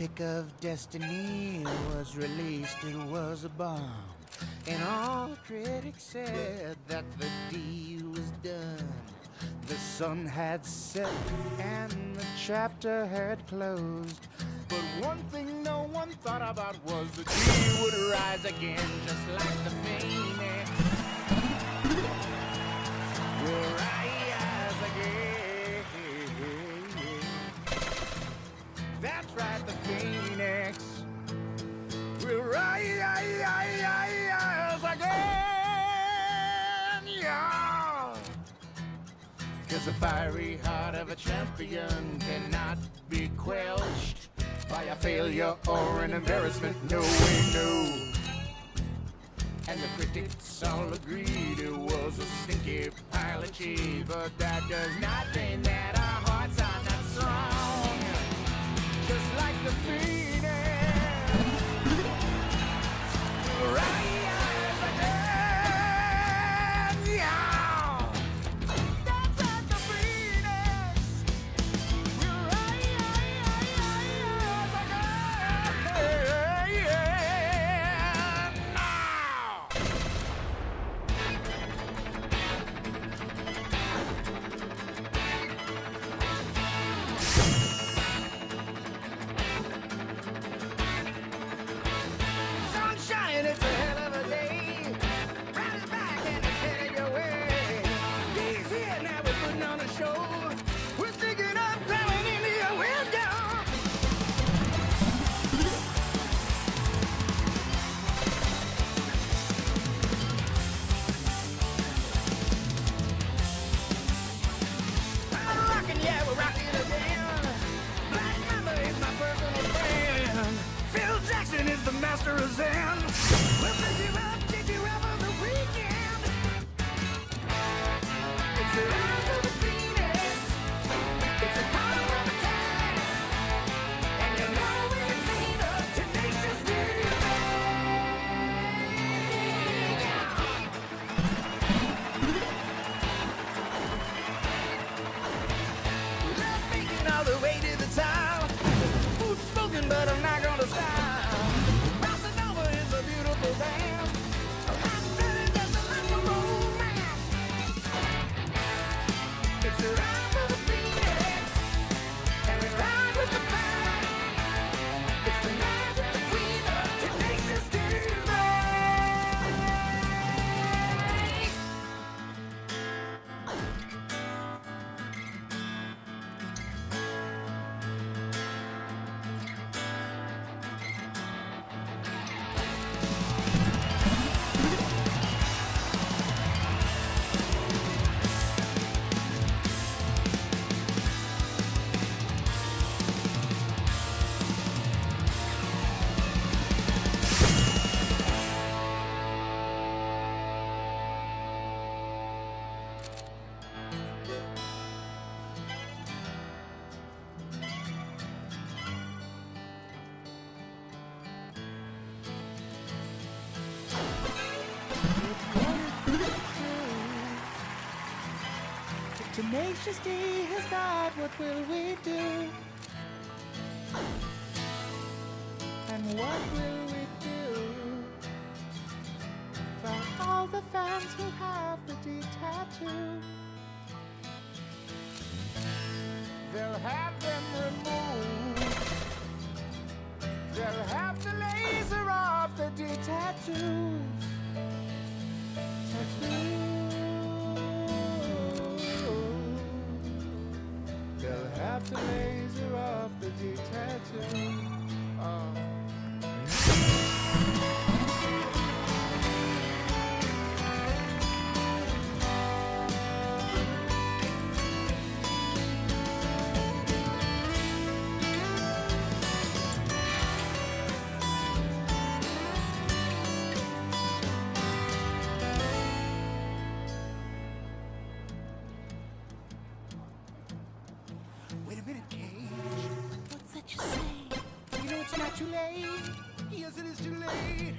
Attack of Destiny was released, it was a bomb. And all critics said that the D was done. The sun had set and the chapter had closed. But one thing no one thought about was the tree would rise again, just like the phoenix. Cause the fiery heart of a champion cannot be quenched by a failure or an embarrassment. No way, no. And the critics all agreed it was a stinky pile of cheese. But that does not mean that our hearts are is master of Zen. We'll pick you up, pick you up on the weekend. Tenacious D has died, what will we do? And what will we do about all the fans who have the D tattoo? They'll have them removed. They'll have the laser off the D tattoos. The D tattoo. Oh. Too late. Yes, it is too late.